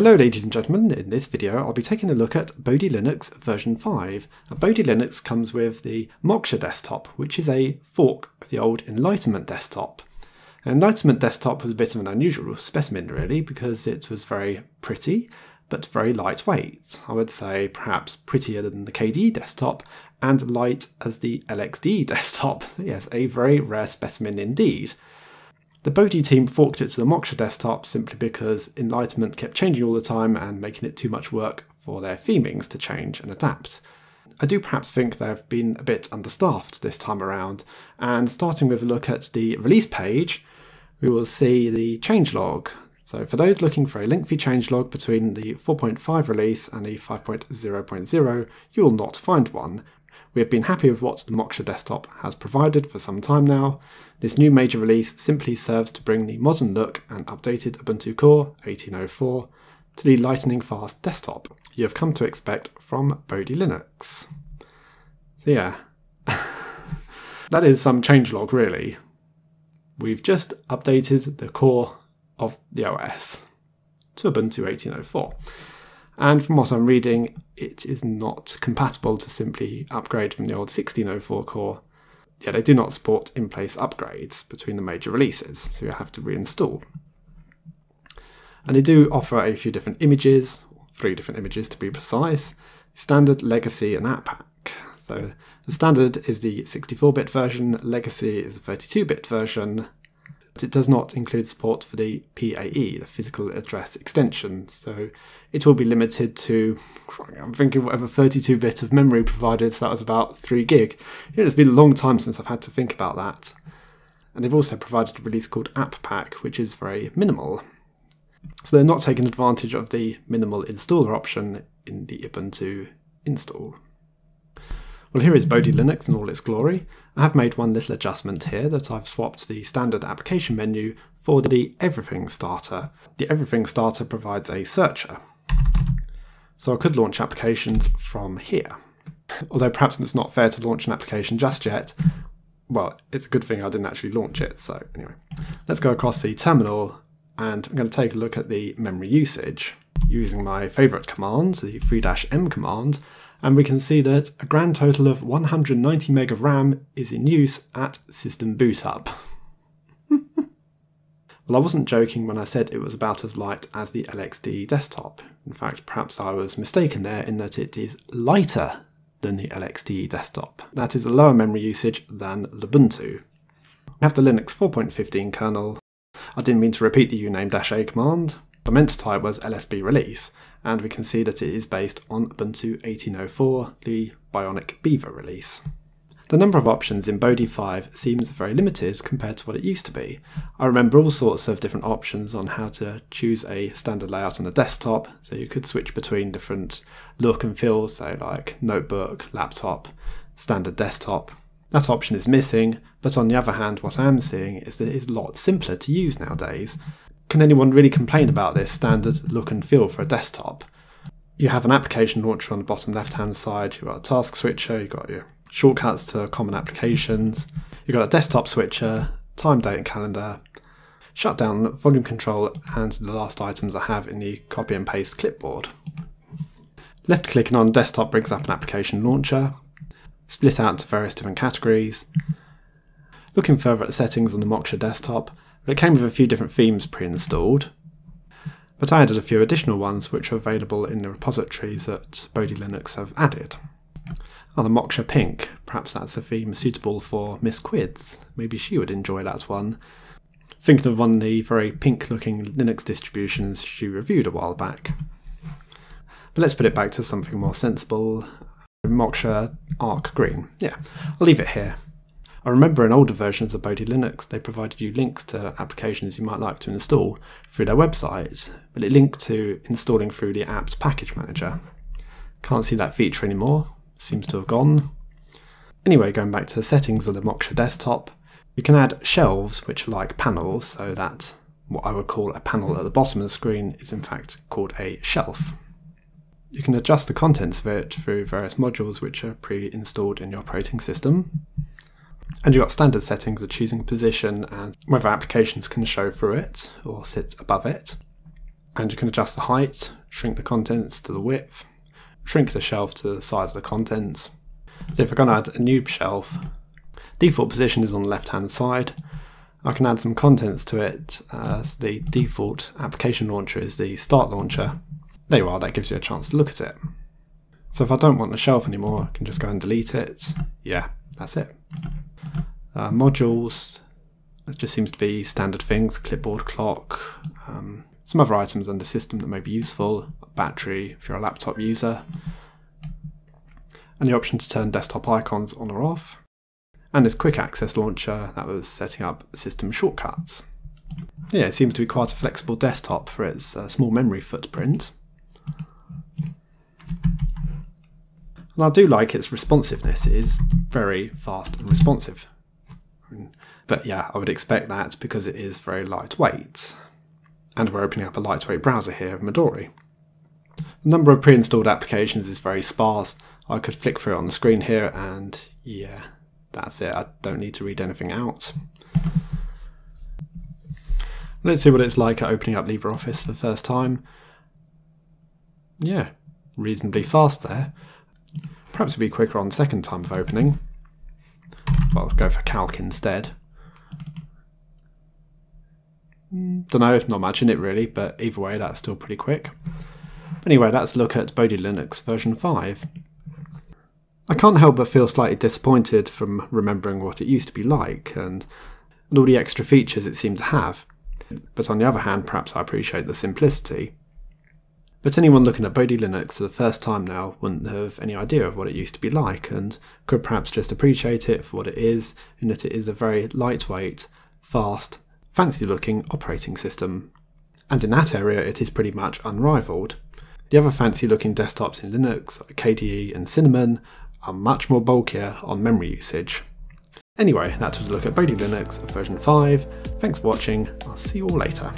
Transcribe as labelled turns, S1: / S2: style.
S1: Hello ladies and gentlemen, in this video I'll be taking a look at Bodhi Linux version 5. Now, Bodhi Linux comes with the Moksha desktop, which is a fork of the old Enlightenment desktop. Enlightenment desktop was a bit of an unusual specimen really because it was very pretty but very lightweight. I would say perhaps prettier than the KDE desktop and light as the LXDE desktop. Yes, a very rare specimen indeed. The Bodhi team forked it to the Moksha desktop simply because Enlightenment kept changing all the time and making it too much work for their themings to change and adapt. I do perhaps think they've been a bit understaffed this time around, and starting with a look at the release page, we will see the changelog. So for those looking for a lengthy changelog between the 4.5 release and the 5.0.0, you will not find one, we have been happy with what the Moksha desktop has provided for some time now. This new major release simply serves to bring the modern look and updated Ubuntu Core 18.04 to the lightning fast desktop you have come to expect from Bodhi Linux. So yeah, that is some changelog really. We've just updated the core of the OS to Ubuntu 18.04. And from what I'm reading, it is not compatible to simply upgrade from the old 1604 core. Yeah, they do not support in-place upgrades between the major releases, so you have to reinstall. And they do offer a few different images, three different images to be precise, standard, legacy and app pack. So the standard is the 64-bit version, legacy is a 32-bit version, it does not include support for the PAE, the physical address extension, so it will be limited to, I'm thinking whatever 32 bit of memory provided, so that was about 3 gig. You know, it's been a long time since I've had to think about that. And they've also provided a release called App Pack, which is very minimal. So they're not taking advantage of the minimal installer option in the Ubuntu install. Well, here is Bodhi Linux in all its glory. I have made one little adjustment here that I've swapped the standard application menu for the Everything Starter. The Everything Starter provides a searcher. So I could launch applications from here. Although perhaps it's not fair to launch an application just yet. Well, it's a good thing I didn't actually launch it. So anyway, let's go across the terminal and I'm going to take a look at the memory usage using my favorite command, the free -m command, and we can see that a grand total of 190 meg of RAM is in use at system boot up. well, I wasn't joking when I said it was about as light as the LXDE desktop. In fact, perhaps I was mistaken there in that it is lighter than the LXDE desktop. That is a lower memory usage than Ubuntu. We have the Linux 4.15 kernel. I didn't mean to repeat the uname-a command. I meant to type was lsb release, and we can see that it is based on Ubuntu 18.04, the Bionic Beaver release. The number of options in Bodhi 5 seems very limited compared to what it used to be. I remember all sorts of different options on how to choose a standard layout on a desktop, so you could switch between different look and feel, so like notebook, laptop, standard desktop. That option is missing, but on the other hand, what I am seeing is that it is a lot simpler to use nowadays, can anyone really complain about this standard look and feel for a desktop? You have an application launcher on the bottom left hand side, you've got a task switcher, you've got your shortcuts to common applications, you've got a desktop switcher, time, date, and calendar, shutdown, volume control, and the last items I have in the copy and paste clipboard. Left clicking on desktop brings up an application launcher, split out into various different categories. Looking further at the settings on the Moksha desktop, it came with a few different themes pre-installed, but I added a few additional ones which are available in the repositories that Bodhi Linux have added. Oh, the Moksha Pink, perhaps that's a theme suitable for Miss Quids. Maybe she would enjoy that one. Thinking of one of the very pink looking Linux distributions she reviewed a while back. But let's put it back to something more sensible. Moksha Arc Green. Yeah, I'll leave it here. I remember in older versions of Bodhi Linux, they provided you links to applications you might like to install through their website, but it linked to installing through the app's package manager. Can't see that feature anymore, seems to have gone. Anyway, going back to the settings of the Moksha desktop, you can add shelves which are like panels, so that what I would call a panel at the bottom of the screen is in fact called a shelf. You can adjust the contents of it through various modules which are pre-installed in your operating system. And you've got standard settings of choosing position and whether applications can show through it or sit above it. And you can adjust the height, shrink the contents to the width, shrink the shelf to the size of the contents. So if we're going to add a new shelf, default position is on the left hand side. I can add some contents to it as the default application launcher is the start launcher. There you are, that gives you a chance to look at it. So if I don't want the shelf anymore, I can just go and delete it. Yeah, that's it. Uh, modules, it just seems to be standard things, clipboard, clock, um, some other items under system that may be useful, battery if you're a laptop user, and the option to turn desktop icons on or off, and this quick access launcher that was setting up system shortcuts. Yeah, it seems to be quite a flexible desktop for its uh, small memory footprint. And I do like its responsiveness, it is very fast and responsive. But yeah, I would expect that because it is very lightweight. And we're opening up a lightweight browser here of Midori. The number of pre-installed applications is very sparse. I could flick through it on the screen here and yeah, that's it. I don't need to read anything out. Let's see what it's like opening up LibreOffice for the first time. Yeah, reasonably fast there. Perhaps it'll be quicker on the second time of opening. Well, I'll go for calc instead. Don't know, not much in it really, but either way, that's still pretty quick. Anyway, let's look at Bodhi Linux version 5. I can't help but feel slightly disappointed from remembering what it used to be like and, and all the extra features it seemed to have. But on the other hand, perhaps I appreciate the simplicity. But anyone looking at Bodhi Linux for the first time now wouldn't have any idea of what it used to be like and could perhaps just appreciate it for what it is, in that it is a very lightweight, fast, fancy looking operating system. And in that area, it is pretty much unrivaled. The other fancy looking desktops in Linux, like KDE and Cinnamon, are much more bulkier on memory usage. Anyway, that was a look at Bodhi Linux version 5. Thanks for watching, I'll see you all later.